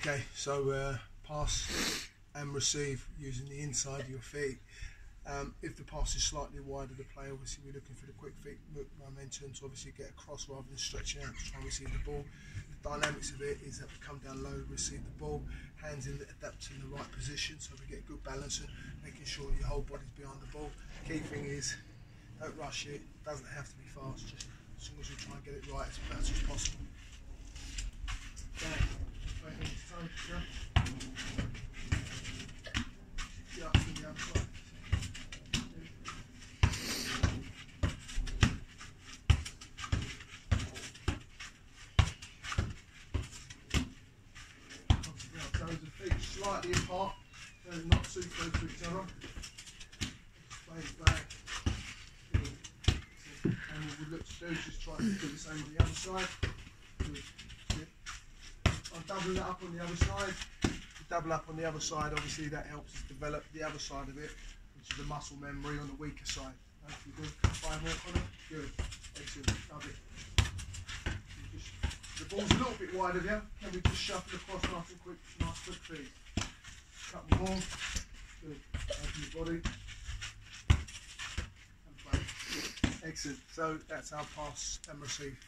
Okay, so uh, pass and receive using the inside of your feet. Um, if the pass is slightly wider, the player obviously we're looking for the quick feet momentum to obviously get across rather than stretching out to try and receive the ball. The dynamics of it is that we come down low, receive the ball, hands in adapt in the right position so we get good balance and making sure your whole body's behind the ball. Key thing is don't rush it, doesn't have to be fast, just as long as we try and get it right as fast as possible. Slightly apart, so not too close to each other. Face back. And what we look to do is just try to do the same on the other side. I'll double it up on the other side. Double up on the other side, obviously that helps us develop the other side of it, which is the muscle memory on the weaker side. Hopefully good. Five more on it. Good. Excellent. Lovely. The ball's a little bit wider there. Can we just shuffle across nice and quick, nice quick feet? Excellent. So that's our pass and receive.